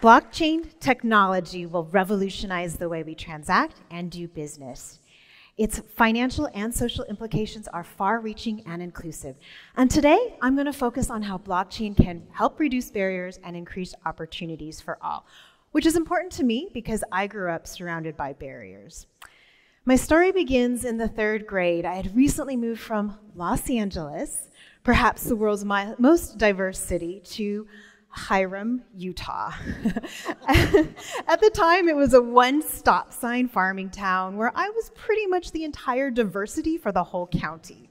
Blockchain technology will revolutionize the way we transact and do business. Its financial and social implications are far reaching and inclusive. And today, I'm going to focus on how blockchain can help reduce barriers and increase opportunities for all, which is important to me because I grew up surrounded by barriers. My story begins in the third grade. I had recently moved from Los Angeles, perhaps the world's most diverse city, to Hyrum, Utah. At the time, it was a one stop sign farming town where I was pretty much the entire diversity for the whole county.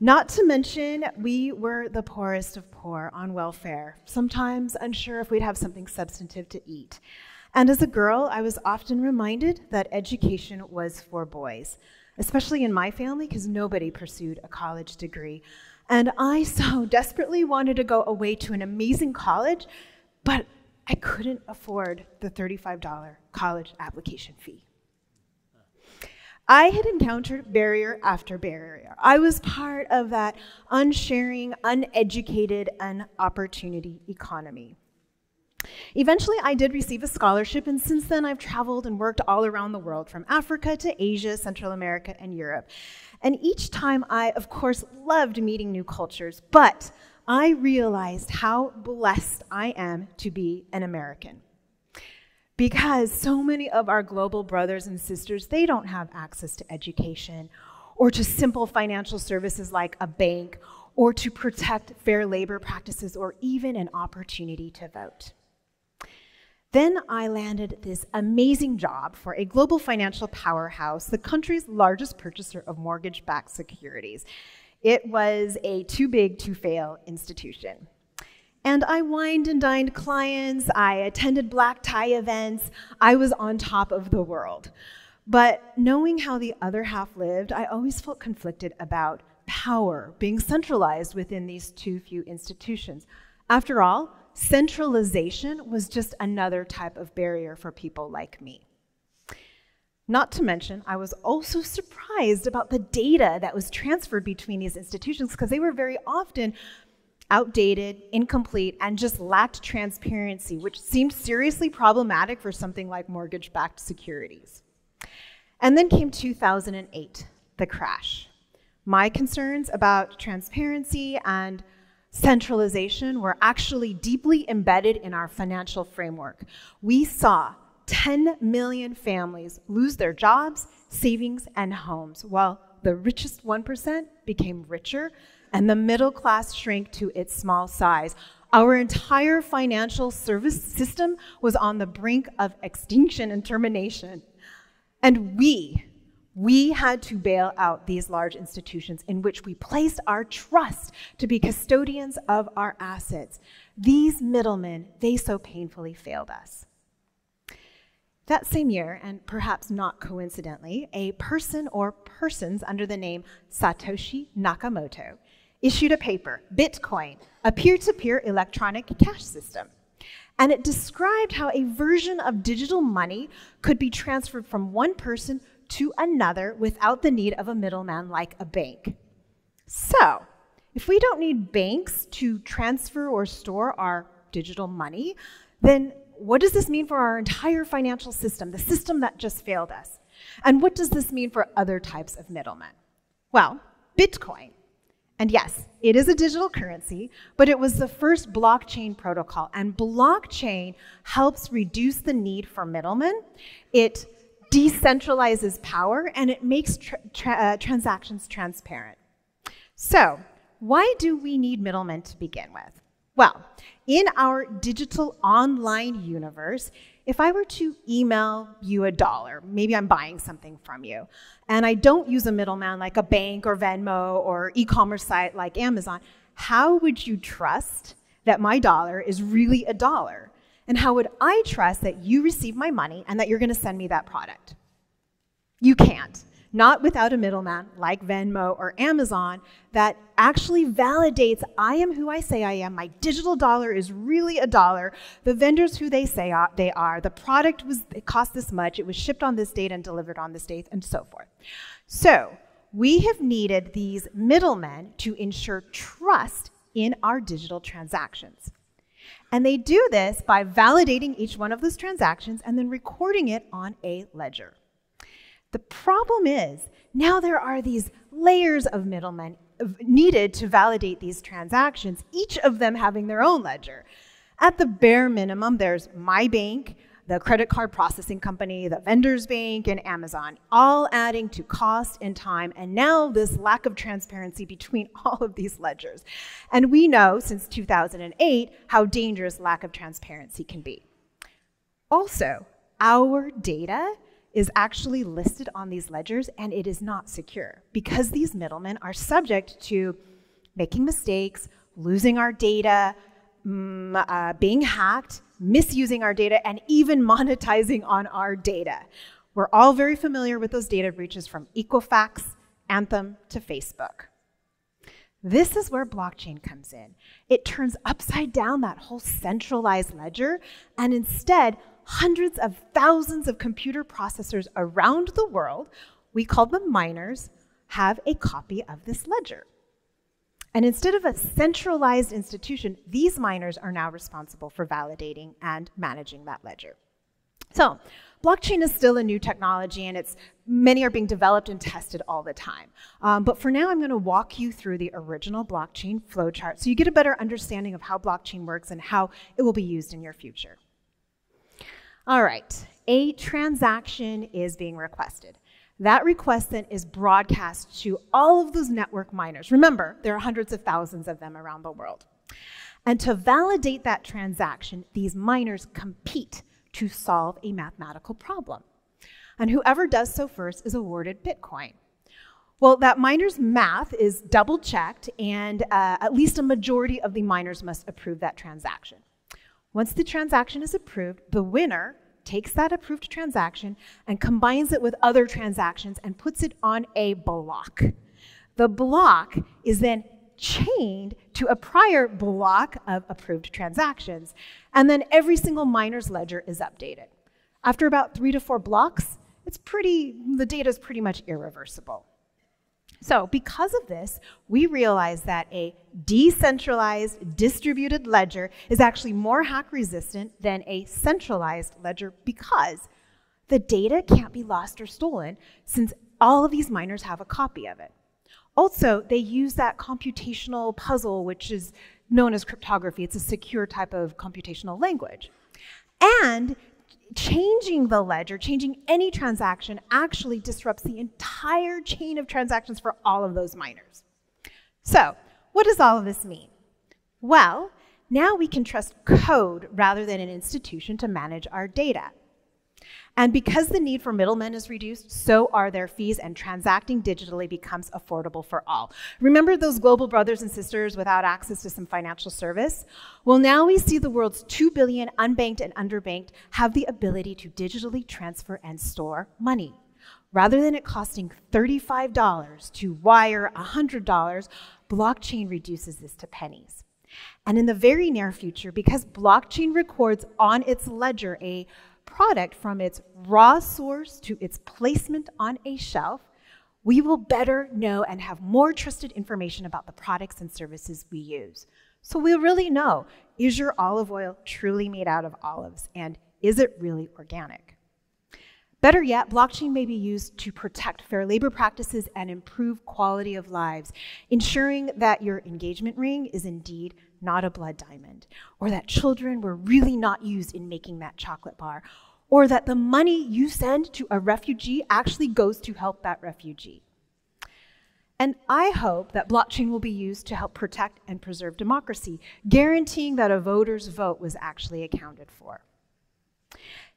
Not to mention, we were the poorest of poor on welfare, sometimes unsure if we'd have something substantive to eat. And as a girl, I was often reminded that education was for boys, especially in my family, because nobody pursued a college degree. And I so desperately wanted to go away to an amazing college, but I couldn't afford the $35 college application fee. I had encountered barrier after barrier. I was part of that unsharing, uneducated, and opportunity economy. Eventually, I did receive a scholarship, and since then, I've traveled and worked all around the world, from Africa to Asia, Central America, and Europe. And each time, I, of course, loved meeting new cultures, but I realized how blessed I am to be an American. Because so many of our global brothers and sisters, they don't have access to education or to simple financial services like a bank or to protect fair labor practices or even an opportunity to vote. Then I landed this amazing job for a global financial powerhouse, the country's largest purchaser of mortgage backed securities. It was a too big to fail institution. And I wined and dined clients, I attended black tie events, I was on top of the world. But knowing how the other half lived, I always felt conflicted about power being centralized within these too few institutions. After all, centralization was just another type of barrier for people like me. Not to mention, I was also surprised about the data that was transferred between these institutions because they were very often outdated, incomplete, and just lacked transparency, which seemed seriously problematic for something like mortgage backed securities. And then came 2008, the crash. My concerns about transparency and centralization were actually deeply embedded in our financial framework. We saw 10 million families lose their jobs, savings, and homes, while the richest 1% became richer and the middle class shrank to its small size. Our entire financial service system was on the brink of extinction and termination. And we, we had to bail out these large institutions in which we placed our trust to be custodians of our assets. These middlemen, they so painfully failed us. That same year, and perhaps not coincidentally, a person or persons under the name Satoshi Nakamoto issued a paper, Bitcoin, a peer to peer electronic cash system. And it described how a version of digital money could be transferred from one person to another without the need of a middleman like a bank. So, if we don't need banks to transfer or store our digital money, then what does this mean for our entire financial system, the system that just failed us? And what does this mean for other types of middlemen? Well, Bitcoin. And yes, it is a digital currency, but it was the first blockchain protocol. And blockchain helps reduce the need for middlemen. It decentralizes power and it makes tra tra uh, transactions transparent. So, why do we need middlemen to begin with? Well, in our digital online universe, if I were to email you a dollar, maybe I'm buying something from you, and I don't use a middleman like a bank or Venmo or e commerce site like Amazon, how would you trust that my dollar is really a dollar? And how would I trust that you receive my money and that you're going to send me that product? You can't. Not without a middleman like Venmo or Amazon that actually validates I am who I say I am. My digital dollar is really a dollar. The vendors who they say they are. The product was it cost this much. It was shipped on this date and delivered on this date, and so forth. So we have needed these middlemen to ensure trust in our digital transactions. And they do this by validating each one of those transactions and then recording it on a ledger. The problem is now there are these layers of middlemen needed to validate these transactions, each of them having their own ledger. At the bare minimum, there's my bank, the credit card processing company, the vendor's bank, and Amazon, all adding to cost and time, and now this lack of transparency between all of these ledgers. And we know since 2008 how dangerous lack of transparency can be. Also, our data is actually listed on these ledgers and it is not secure because these middlemen are subject to making mistakes, losing our data, uh, being hacked, misusing our data, and even monetizing on our data. We're all very familiar with those data breaches from Equifax, Anthem to Facebook. This is where blockchain comes in. It turns upside down that whole centralized ledger and instead hundreds of thousands of computer processors around the world, we call them miners, have a copy of this ledger. And instead of a centralized institution, these miners are now responsible for validating and managing that ledger. So, blockchain is still a new technology and it's many are being developed and tested all the time. Um, but for now, I'm going to walk you through the original blockchain flowchart so you get a better understanding of how blockchain works and how it will be used in your future. All right, a transaction is being requested. That request then is broadcast to all of those network miners. Remember, there are hundreds of thousands of them around the world. And to validate that transaction, these miners compete to solve a mathematical problem. And whoever does so first is awarded Bitcoin. Well, that miner's math is double checked, and uh, at least a majority of the miners must approve that transaction. Once the transaction is approved, the winner takes that approved transaction and combines it with other transactions and puts it on a block. The block is then chained to a prior block of approved transactions, and then every single miner's ledger is updated. After about three to four blocks, it's pretty, the data is pretty much irreversible. So, because of this, we realize that a decentralized distributed ledger is actually more hack resistant than a centralized ledger because the data can't be lost or stolen since all of these miners have a copy of it. Also, they use that computational puzzle, which is known as cryptography. It's a secure type of computational language. And changing the ledger, changing any transaction, actually disrupts the entire chain of transactions for all of those miners. So, what does all of this mean? Well, now we can trust code rather than an institution to manage our data. And because the need for middlemen is reduced, so are their fees, and transacting digitally becomes affordable for all. Remember those global brothers and sisters without access to some financial service? Well, now we see the world's 2 billion unbanked and underbanked have the ability to digitally transfer and store money. Rather than it costing $35 to wire $100, blockchain reduces this to pennies. And in the very near future, because blockchain records on its ledger a product from its raw source to its placement on a shelf, we will better know and have more trusted information about the products and services we use. So we'll really know is your olive oil truly made out of olives and is it really organic? Better yet, blockchain may be used to protect fair labor practices and improve quality of lives, ensuring that your engagement ring is indeed not a blood diamond, or that children were really not used in making that chocolate bar, or that the money you send to a refugee actually goes to help that refugee. And I hope that blockchain will be used to help protect and preserve democracy, guaranteeing that a voter's vote was actually accounted for.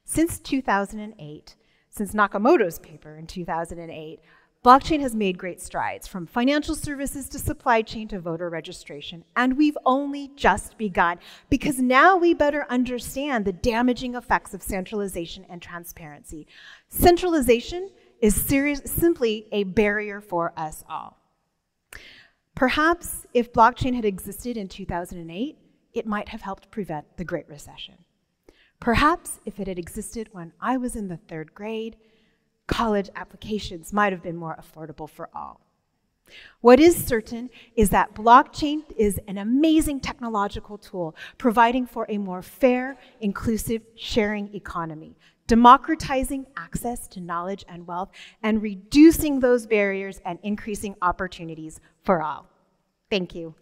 Since 2008, since Nakamoto's paper in 2008, Blockchain has made great strides from financial services to supply chain to voter registration, and we've only just begun because now we better understand the damaging effects of centralization and transparency. Centralization is serious, simply a barrier for us all. Perhaps if blockchain had existed in 2008, it might have helped prevent the Great Recession. Perhaps if it had existed when I was in the third grade, college applications might have been more affordable for all. What is certain is that blockchain is an amazing technological tool providing for a more fair, inclusive sharing economy, democratizing access to knowledge and wealth, and reducing those barriers and increasing opportunities for all. Thank you.